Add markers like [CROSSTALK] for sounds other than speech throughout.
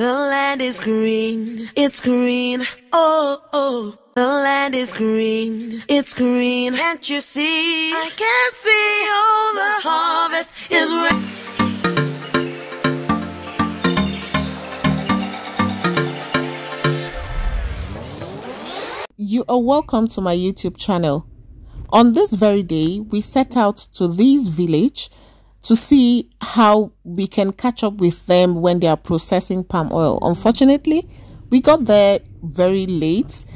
The land is green, it's green, oh, oh. The land is green, it's green, can't you see? I can see, oh, the harvest is ready. You are welcome to my YouTube channel. On this very day, we set out to this village to see how we can catch up with them when they are processing palm oil. Unfortunately, we got there very late.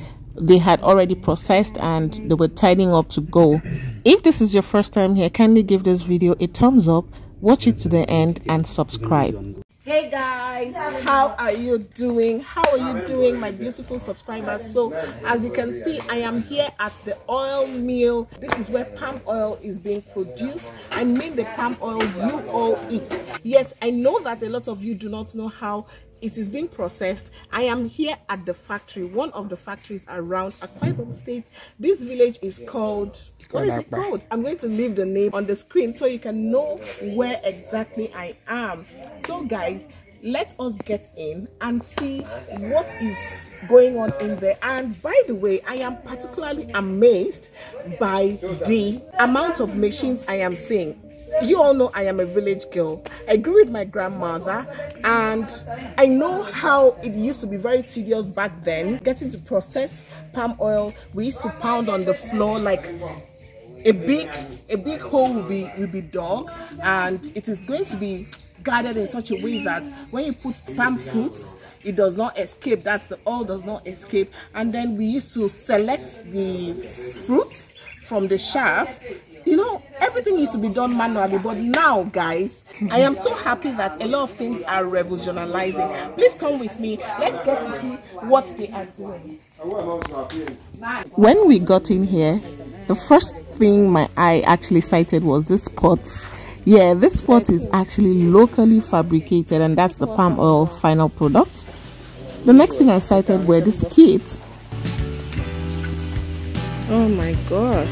They had already processed and they were tidying up to go. If this is your first time here, kindly give this video a thumbs up, watch it to the end and subscribe. Hey guys, how are you doing? How are you doing, my beautiful subscribers? So, as you can see, I am here at the oil mill. This is where palm oil is being produced. I mean the palm oil you all eat. Yes, I know that a lot of you do not know how it is being processed. I am here at the factory, one of the factories around Akwa Ibom State. This village is called what is it called? I'm going to leave the name on the screen so you can know where exactly I am. So guys, let us get in and see what is going on in there. And by the way, I am particularly amazed by the amount of machines I am seeing you all know I am a village girl. I grew with my grandmother and I know how it used to be very tedious back then. Getting to process palm oil, we used to pound on the floor like a big a big hole will be will be dug and it is going to be guarded in such a way that when you put palm fruits it does not escape. That's the oil does not escape. And then we used to select the fruits from the shaft. You know everything used to be done manually but now guys i am so happy that a lot of things are revolutionizing. Please come with me. Let's get to see what they are doing. When we got in here the first thing my eye actually sighted was this pot yeah this pot is actually locally fabricated and that's the palm oil final product. The next thing i sighted were these kits oh my god.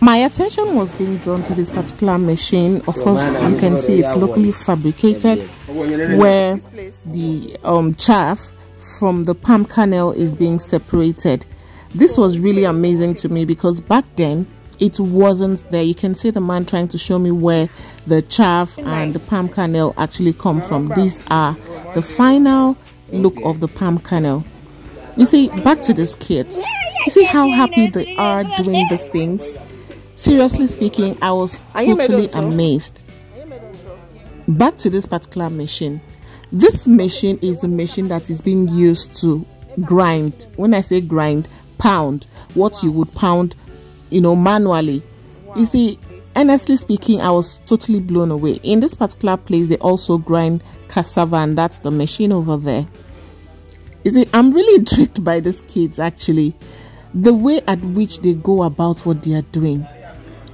My attention was being drawn to this particular machine. Of course you can see it's locally fabricated where the um, chaff from the palm kernel is being separated. This was really amazing to me because back then it wasn't there. You can see the man trying to show me where the chaff and the palm kernel actually come from. these are the final look of the palm kernel. You see back to this kit you see how happy they are doing these things. Seriously speaking i was totally amazed. Back to this particular machine. This machine is a machine that is being used to grind. When i say grind pound. What you would pound you know manually. You see honestly speaking i was totally blown away. In this particular place they also grind cassava and that's the machine over there. You see i'm really [LAUGHS] intrigued by these kids actually. The way at which they go about what they are doing.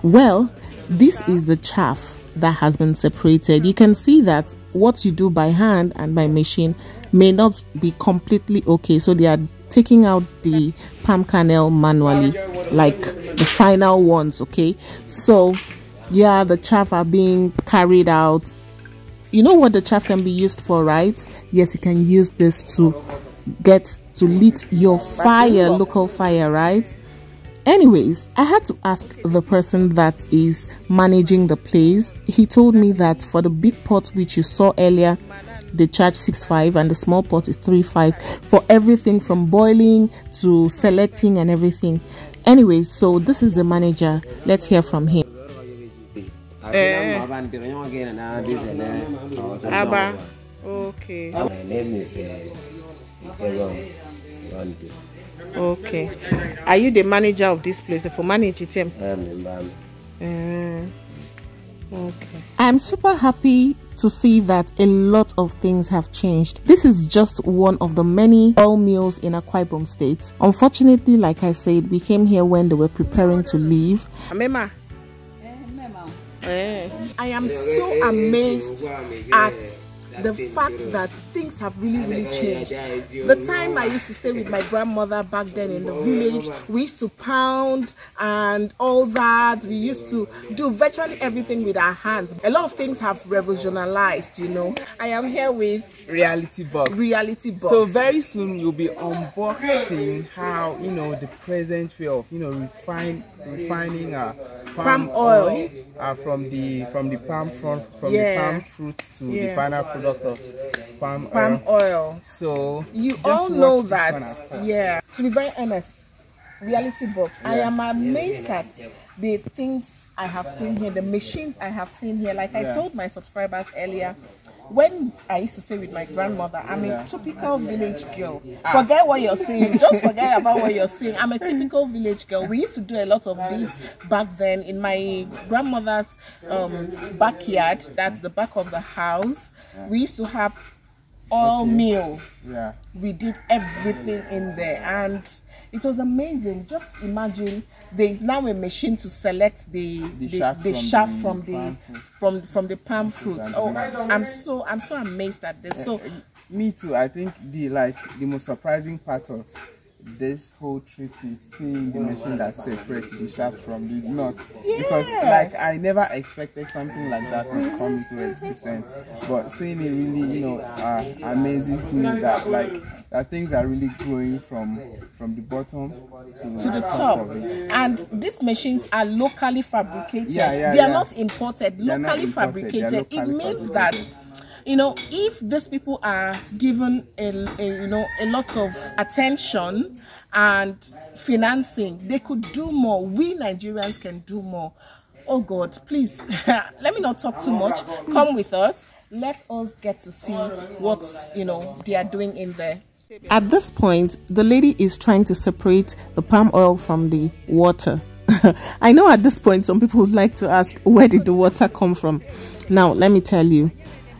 Well this is the chaff that has been separated. You can see that what you do by hand and by machine may not be completely okay. So they are taking out the [LAUGHS] palm kernel manually like the final ones okay? So yeah the chaff are being carried out. You know what the chaff can be used for right? Yes you can use this to get to lit your fire local fire right? Anyways i had to ask the person that is managing the place. He told me that for the big pot which you saw earlier they charge 6.5 and the small pot is 3.5 for everything from boiling to selecting and everything anyway so this is the manager let's hear from him eh. Abba. Okay. My name is uh, Okay. Are you the manager of this place? For manage it, him. Eh, I'm okay. I'm super happy to see that a lot of things have changed. This is just one of the many oil mills in Akwa Ibom State. Unfortunately, like I said, we came here when they were preparing to leave. Amema. Eh, eh. I am so amazed at the fact that things have really really changed. the time i used to stay with my [LAUGHS] grandmother back then in the village we used to pound and all that. We used to do virtually everything with our hands. A lot of things have revolutionized you know. I am here with reality box. reality box. So very soon you'll be unboxing how you know the present way of you know refine refining uh, palm, Palm oil. uh, from the from the palm front from Yeah. the palm fruit to the final product of palm, palm oil. oil. So You all know that. one at first. Yeah. To be very honest, reality box. I am amazed at the things I have seen here, the machines I have seen here. Like I told my subscribers earlier, when I used to stay with my grandmother, I'm a typical village girl. Forget what you're saying. Just forget about what you're saying. I'm a typical village girl. We used to do a lot of this back then in my grandmother's um, backyard. That's the back of the house. We used to have all Okay. meal Yeah. we did everything in there and it was amazing just imagine there is now a machine to select the The the, shaft the from shaft the from the palm fruit. from from the palm fruit oh i'm so i'm so amazed at this so Me too. I think the like the most surprising part of this whole trip is seeing the machine that separates the shaft from the nut. Because like I never expected something like that to come into existence. But seeing it really, you know, uh, amazes me that like that things are really growing from from the bottom to, to the top it. and these machines are locally fabricated. Yeah, yeah, they are yeah. not imported are not locally imported, fabricated. It locally means that you know if these people are given a, a you know a lot of attention and financing they could do more. We nigerians can do more. Oh god please [LAUGHS] let me not talk too much. Come with us. Let us get to see what you know they are doing in there at this point, the lady is trying to separate the palm oil from the water. [LAUGHS] I know at this point, some people would like to ask, where did the water come from? Now, let me tell you,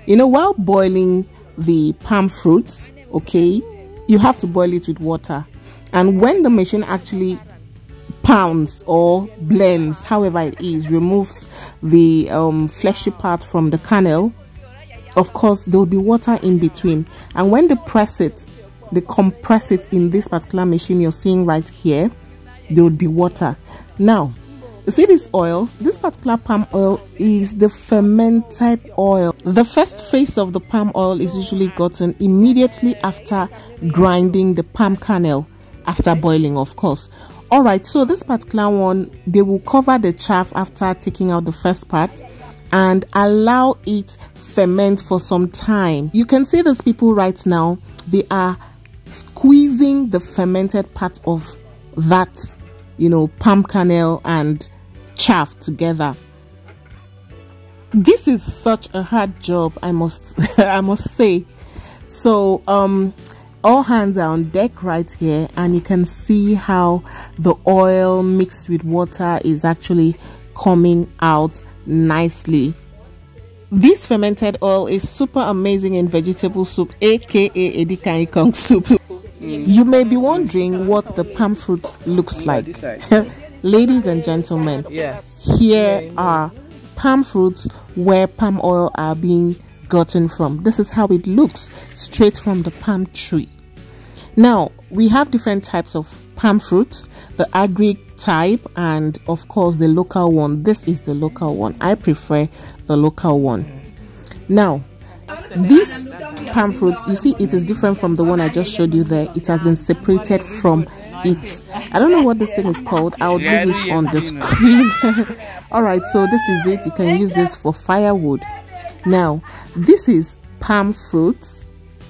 you know, while boiling the palm fruits, okay, you have to boil it with water. And when the machine actually pounds or blends, however it is, removes the um, fleshy part from the kernel, of course there will be water in between and when they press it they compress it in this particular machine you're seeing right here there would be water. Now you see this oil? This particular palm oil is the fermented oil. The first phase of the palm oil is usually gotten immediately after grinding the palm kernel after boiling of course. All right so this particular one they will cover the chaff after taking out the first part and allow it ferment for some time. You can see these people right now, they are squeezing the fermented part of that, you know, palm kernel and chaff together. This is such a hard job, I must [LAUGHS] I must say. So um all hands are on deck right here and you can see how the oil mixed with water is actually coming out nicely this fermented oil is super amazing in vegetable soup aka edikan soup you may be wondering what the palm fruit looks like. [LAUGHS] ladies and gentlemen Yeah. here are palm fruits where palm oil are being gotten from. This is how it looks straight from the palm tree. Now we have different types of palm fruits the agri type and of course the local one. This is the local one. I prefer the local one. Now this palm fruit you see it is different from the one i just showed you there. It has been separated from it. I don't know what this thing is called. I'll leave it on the screen. [LAUGHS] All right so this is it. You can use this for firewood. Now this is palm fruits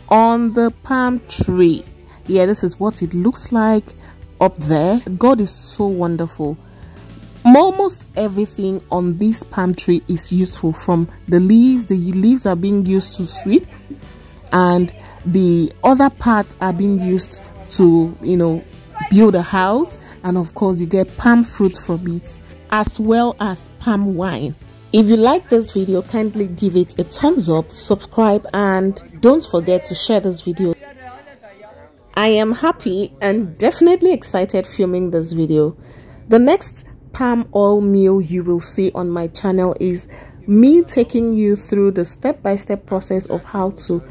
on the palm tree. Yeah this is what it looks like up there. God is so wonderful. Almost everything on this palm tree is useful from the leaves. The leaves are being used to sweep and the other parts are being used to you know build a house and of course you get palm fruit from it as well as palm wine if you like this video kindly give it a thumbs up subscribe and don't forget to share this video I am happy and definitely excited filming this video. The next palm oil meal you will see on my channel is me taking you through the step-by-step process of how to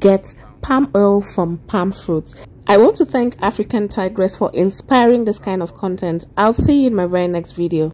get palm oil from palm fruits. I want to thank African Tigress for inspiring this kind of content. I'll see you in my very next video.